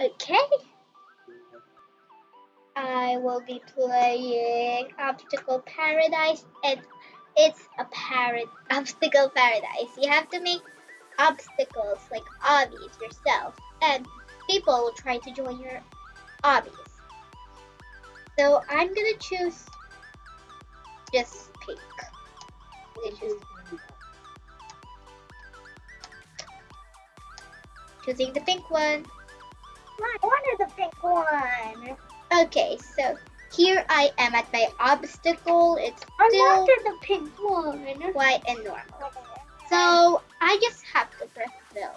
Okay. I will be playing Obstacle Paradise and it's a parad obstacle paradise. You have to make obstacles like obbies yourself and people will try to join your obbies. So I'm gonna choose just pink. I'm gonna choose choosing the pink one. I wanted the pink one. Okay, so here I am at my obstacle. It's I still the pink one. white and normal. So I just have to press build.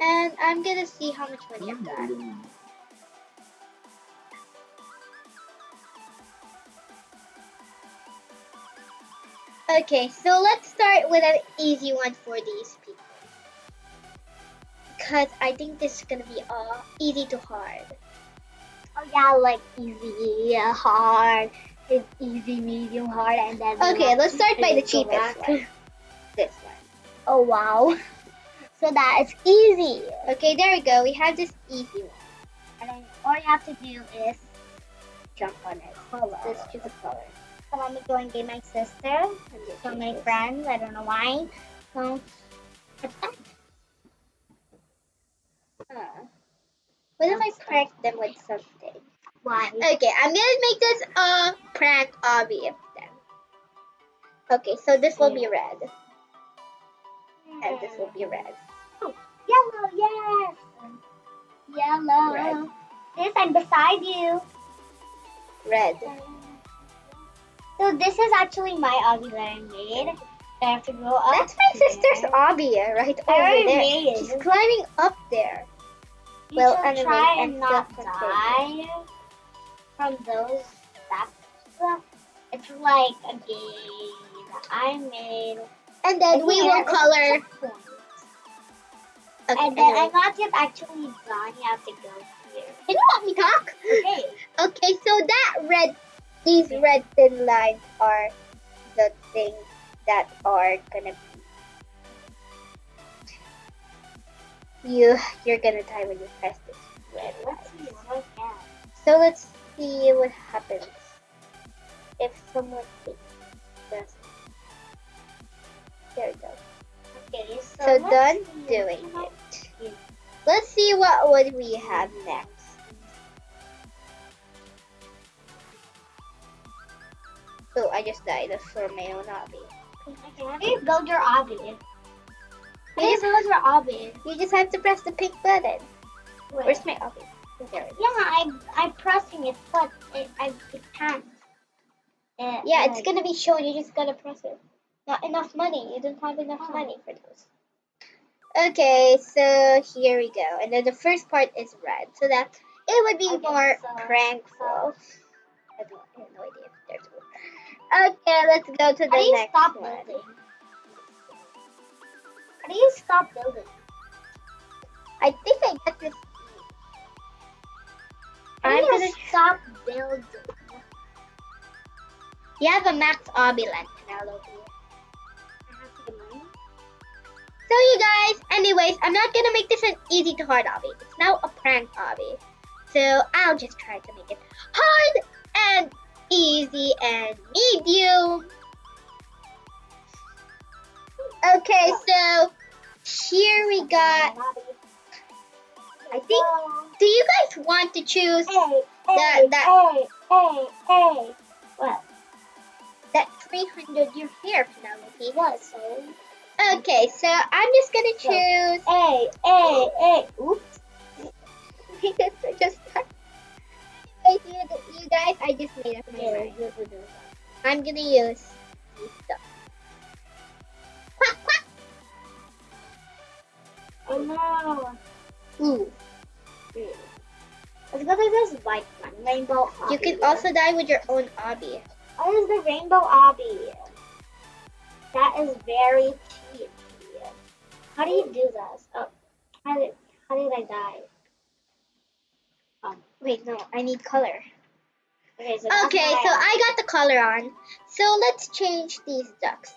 And I'm gonna see how much money I've got. Okay, so let's start with an easy one for these people. Because I think this is gonna be all easy to hard. Oh yeah, like easy, uh, hard, it's easy, medium, hard, and then. Okay, let's start by the cheapest one. This one. Oh wow. So that is easy. Okay, there we go. We have this easy one. And then all you have to do is jump on it. Color. Let's choose a color. So let me go and get my sister. So my friends, I don't know why. So it's that. Uh, what if I prank them with something? Why? Okay, I'm gonna make this a prank obby of them. Okay, so this will be red, and this will be red. Oh, yellow, yes. Yellow. Red. This I'm beside you. Red. So this is actually my obby that I made. I have to go up. That's my sister's obby right I over there. She's climbing up there. You Well, should try and not die from those stuff. It's like a game that I made. And then we will color. Okay, And then anyway. I'm not yet actually done. You have to go here. Can you let me talk? Okay. Okay, so that red, these red thin lines are the things that are gonna You, you're gonna die when you press this red line. Let's see what I can. So let's see what happens if someone takes this. There we go. Okay, so, So done doing it. Let's see what would we have next. Oh, I just died for my own hobby. Okay, how do you build your obby? You build your obby? You just have to press the pink button. Where's my hobby? There it is. Yeah, I I'm pressing it, but it, I it can't. Uh, Yeah, it's gonna be shown. You just gotta press it. Not enough money. You don't have enough Oh. money for those. Okay, so here we go. And then the first part is red, so that it would be Okay, more so- prankful. I, don't, I have no idea if there's one. Okay, let's go to the How do you next stop one. building? How do you stop building? I think I get this. I'm you gonna. stop building? You have a max obby length, Penelope. I have to get. So you guys, anyways, I'm not gonna make this an easy to hard obby. It's now a prank obby. So I'll just try to make it hard and easy and medium. Okay, so here we got. I think. Do you guys want to choose Hey, That- hey, that- hey, hey. What? that 300 year hair, Penelope? What? So? Okay, so I'm just gonna choose. Hey, hey, hey. Oops. I just. You, you guys, I just made up my mind. you do that. I'm gonna use stuff. Oh no. Ooh. Let's go to this white one, rainbow obby. You can also die with your own obby. What is the rainbow obby? That is very cheap. How do you do this? Oh, how did how did I die? Um, Wait, no, I need color. okay, so Okay, so. I got the color on. So let's change these ducks.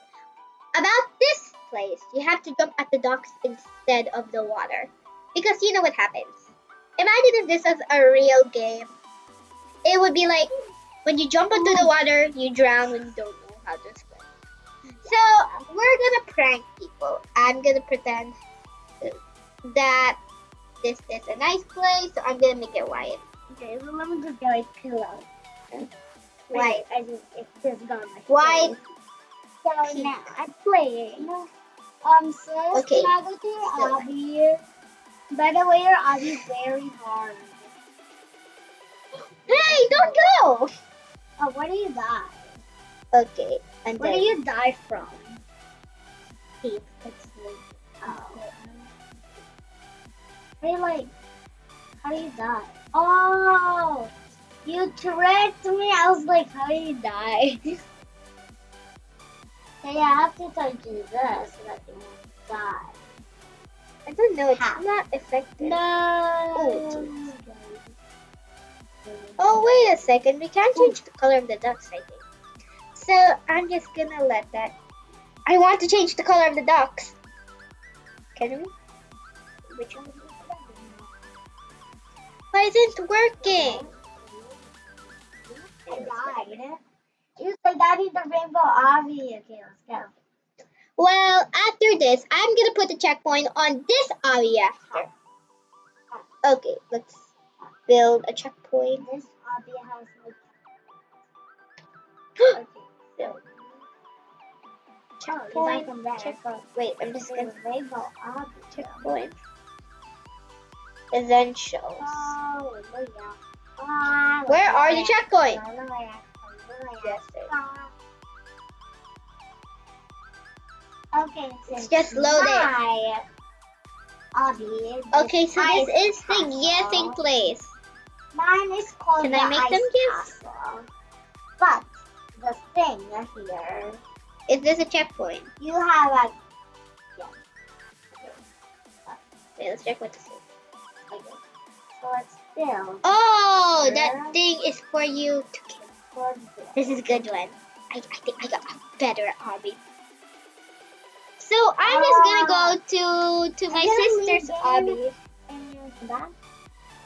About this place, you have to jump at the docks instead of the water. Because you know what happens. imagine if this was a real game. It would be like when you jump into the water, you drown when you don't know how to swim. So we're gonna prank people. I'm gonna pretend that this is a nice place, so I'm gonna make it white. Okay, so let me just get like pillow. White. I just it's just gone. White. So now I'm playing. Um, sis, Okay. can I go to your So- obby? By the way, your obby is very hard. Hey, don't go! Oh, where do you die? Okay, and Where then do you die from? Pete. It's like, oh. Hey, like, how do you die? Oh, you tricked me. I was like, how do you die? hey, I have to touch this so that you won't die. I don't know, it's How? not effective. No. Oh, Oh, wait a second. We can't change the color of the ducks, I think. So I'm just gonna let that. I want to change the color of the ducks. Can we? Which one? Why isn't it working? I died. You said that is the rainbow obby. Okay, let's go. Well, after this, I'm gonna put the checkpoint on this obby after. Okay, let's build a checkpoint. This obby has like. Okay. so, Oh, checkpoint. come back. check- wait, I'm just gonna rainbow obby. checkpoint. Essentials. Oh, look at Ah, Where are the checkpoints? Checkpoints? Yes, sir. Okay, It's just obby. Okay, so this is the castle. guessing place. Mine is called Can the I make ice them guess? castle. But the thing here, Is this a checkpoint? you have a Wait, let's check what this is. okay. So let's build Oh, Yeah. that thing is for you to kill. This. Is a good one. I, I think I got better at hobby. So I'm just gonna um, go to to my sister's hobby.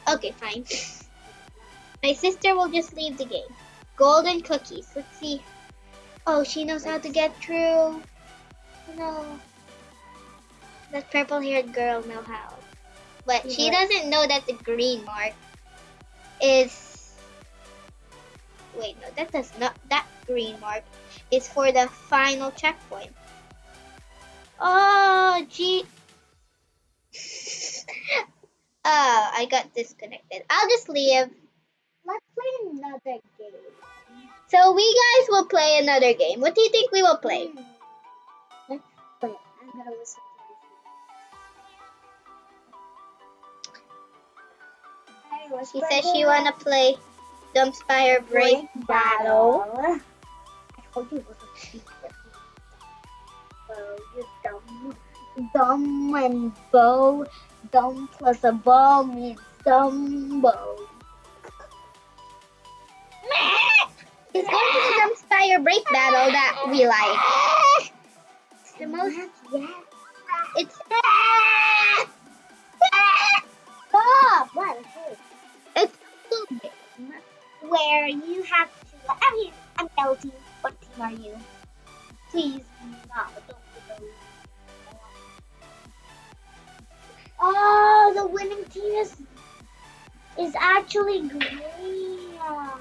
Okay, fine. My sister will just leave the game. Golden cookies. Let's see. Oh, she knows how to get through. No. That purple haired girl know how. But she doesn't know that the green mark is Wait, no, that does not that green mark is for the final checkpoint. Oh, gee. oh, I got disconnected. I'll just leave. let's play another game. So we guys will play another game. What do you think we will play? Hmm. Let's play. I'm gonna listen to this. Hey, what's She says she wanna play Dumpspire Break Battle. I told you it was a secret. So you dumb, dumb and bow, dumb plus a ball means dumbo. It's going to be Doomspire Brickbattle that we like. It's the most. It's. Stop! What? It's. Where you have to. I'm here. I'm. What team are you? Please, no, don't do those. Oh, the winning team is is actually green. Well,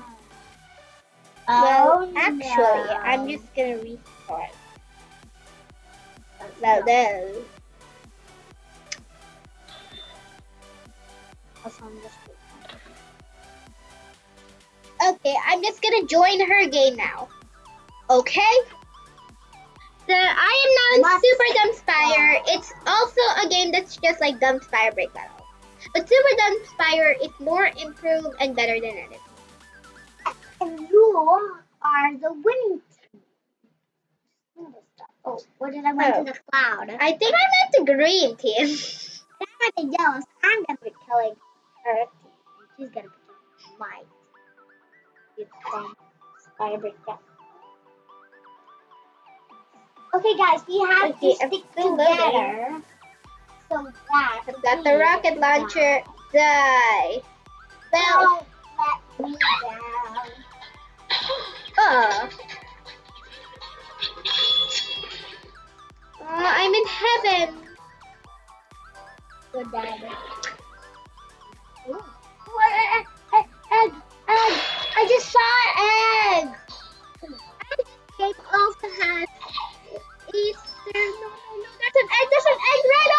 Oh, actually, no. I'm just gonna restart. Oh, now then. Also, I'm just- Okay, I'm just gonna join her game now. Okay? So I am now in Must- Super Doomspire. It's also a game that's just like Doomspire Brickbattle. But Super Doomspire is more improved and better than it. And you are the winning team. Oh, what did I went Oh. to the cloud? I think I meant the green team. Yell. I'm gonna be killing her team. She's gonna be killing my team. It's from Down. Okay, guys, we have Okay, to stick together. So that I've got the rocket launcher. Die. Well, Don't let me down. uh. Uh, I'm in heaven. Good dad. Ooh. I just saw an egg. It also has Easter. No, no, no. There's an egg. There's an egg right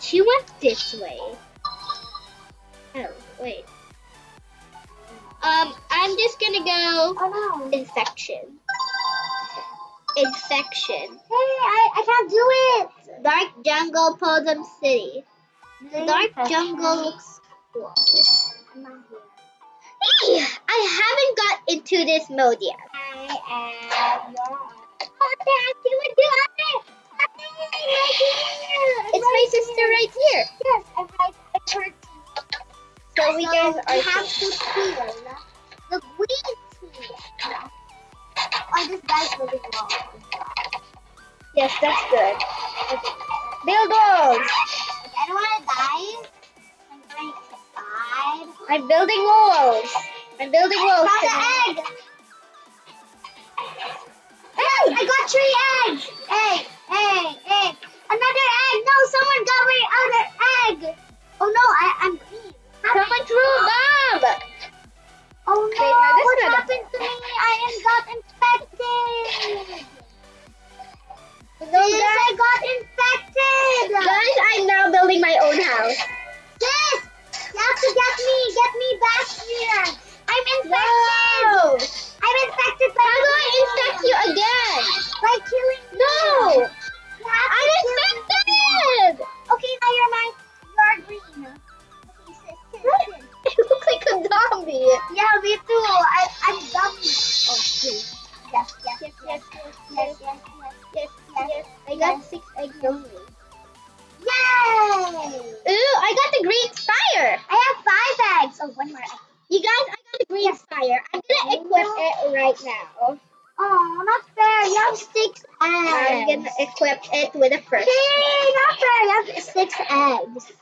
She went this way. Oh, wait. Um, I'm just gonna go Oh no. infection. Infection. Hey, I, I can't do it. Dark jungle, Podum City. The dark Infection. jungle looks cool. I'm not here. Hey, I haven't got into this mode yet. I am your. Oh, Dad, you would do. It's my sister right here. Yes, I'm right. I heard. So we guys we are have to kill the green tea. Oh, this guy's really long. Yes, that's good. Build walls. If anyone dies, I'm going to die. I'm building walls. I'm building walls. Found to- the egg. Hey, I got three eggs. Egg, egg, egg. Another egg. No, someone got my other egg. Oh no, I, I'm green. Someone threw a bomb. Oh no, Wait, this what happened to me? I am got infected. No, Sis, I got infected. I'm gonna equip it right now. Oh, not fair. You have six eggs. I'm gonna equip it with a first. Hey, not fair. You have six eggs.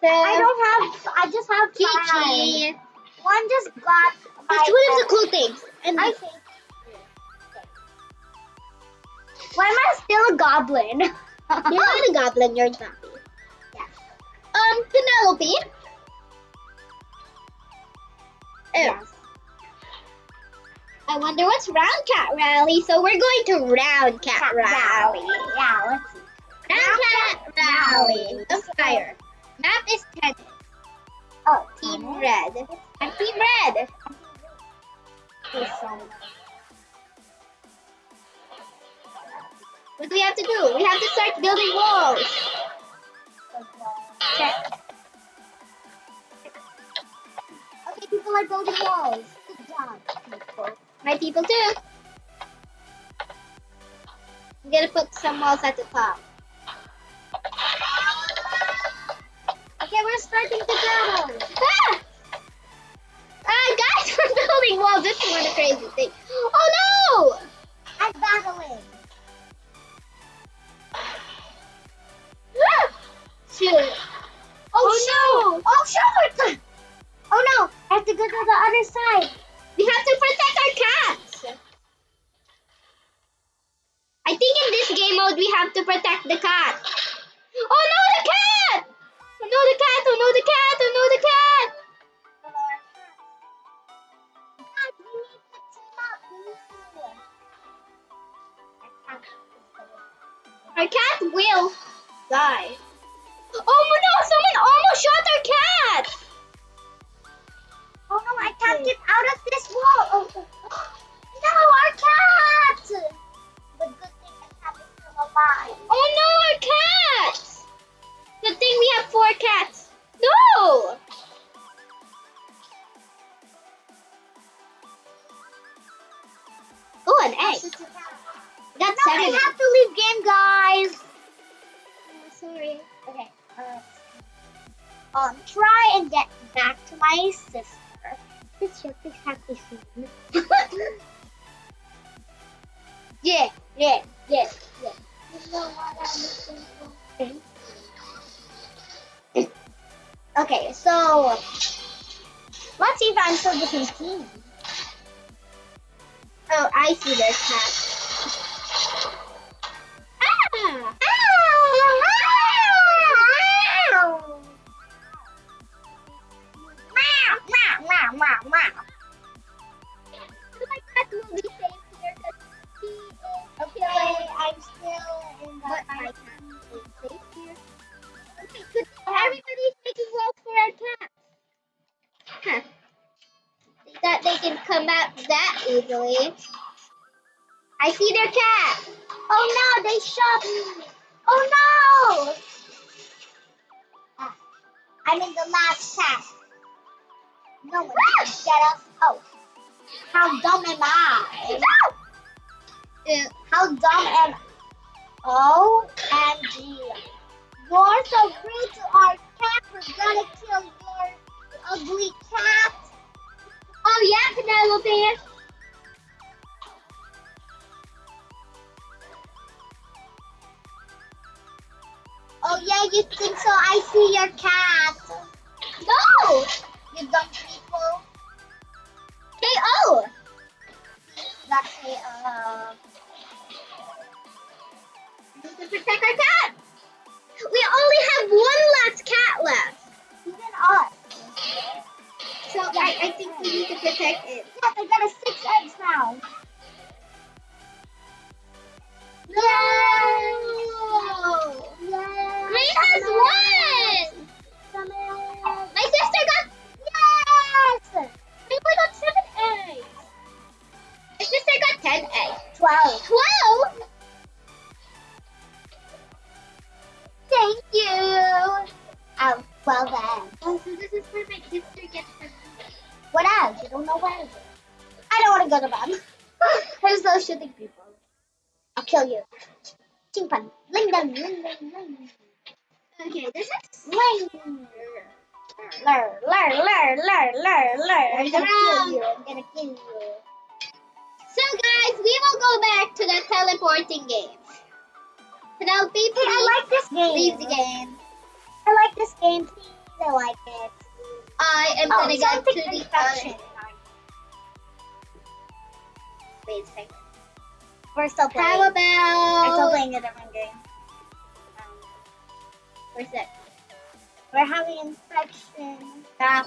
So, I don't have. I just have. Kiki. One just got. That's my one of the cool things. And I think. Why am I still a goblin? you're not a goblin, you're a zombie. Yeah. Um, Penelope. Oh, Yes. I wonder what's Round Cat Rally. So we're going to Round Cat, Rally. Yeah, let's see. Round Cat Rally. The fire. Map is tennis. Oh, Team tennis. Red. I'm Team Red. What do we have to do? We have to start building walls. Check. Okay, people are building walls. Good job, people. My people too. I'm gonna put some walls at the top. Okay, we're starting to battle. Ah! Ah, guys, we're building walls. This is one of the crazy things. Oh no! I'm battling. Ah! Shoot. Oh, no! Oh shoot! Oh no! I have to go to the other side. We have to protect our cats. I think in this game mode we have to protect the cat. Oh no, the cat! Oh no, the cat! Oh no, the cat! Oh no, the cat! Our cat will die. Oh no, someone almost shot our cat! Oh no, I can't get out of this wall! Oh, oh. oh. No, our can't! Good thing I have become alive. Oh no, our cats! Good thing we have four cats. No! Oh, an egg. That's no, seven. I have to leave game, guys. Oh, sorry. Okay, alright. Um, try and get back to my sister. Sister, please have soon. Yeah, yeah, yeah, yeah. You know what I'm looking for? Okay, so let's see if I'm still the same team. Oh, I see their cat. Ah! Here because he Okay, I'm still in for our. Huh. They thought they can come out that easily. I see their cat. Oh no, they shot me. Oh no! Ah, I'm in the last cat. No one can get us out. How dumb am I? Uh, How dumb am I? OMG. You're so rude to our cat. We're gonna kill your ugly cat. oh yeah, Penelope. Oh yeah, you think so? I see your cat. No. You dumb people. KO. We need to protect our cat. We only have one last cat left. Even us. So I, I think we need to protect it. Yeah, they got a six eggs now. Learn, learn, learn, lur, lur. I'm gonna kill you. I'm gonna kill you. So guys, we will go back to the teleporting game. Penelope, Hey, I like this game. leave the game. I like this game. Please, I like it. I am Oh, gonna get to the other. Wait a second. We're still playing. How about? We're still playing a different game. Um, where's that? We're having infection. Stop.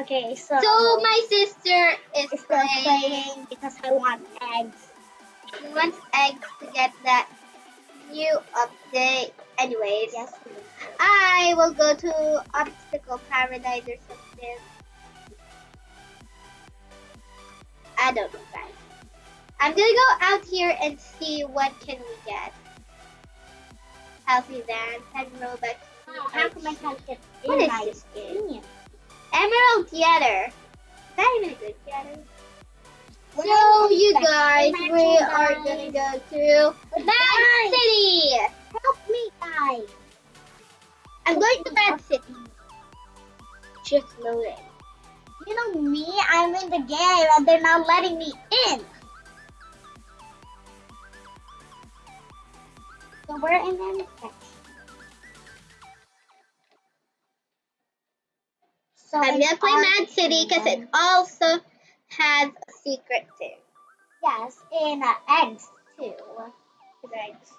Okay, so. So my sister is is still playing. playing because I want eggs. She wants eggs to get that new update. Anyways, Yes. I will go to Obstacle Paradise or something. I don't know, guys. I'm gonna go out here and see what can we get. Healthy Van, 10 Robux. How come I can't get What in is my this game? skin? Emerald Theater. Not even a good theater. What So you guys, we are gonna go to Mad City. Help me, guys. I'm going to Mad City. Just loading. You know me, I'm in the game and they're not letting me in. So we're in the infection. So I'm gonna play Mad City because it also has a secret too. Yes, in uh, eggs too. Eggs.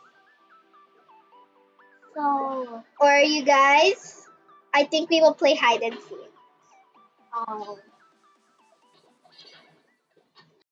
So, Or you guys, I think we will play hide and seek. um,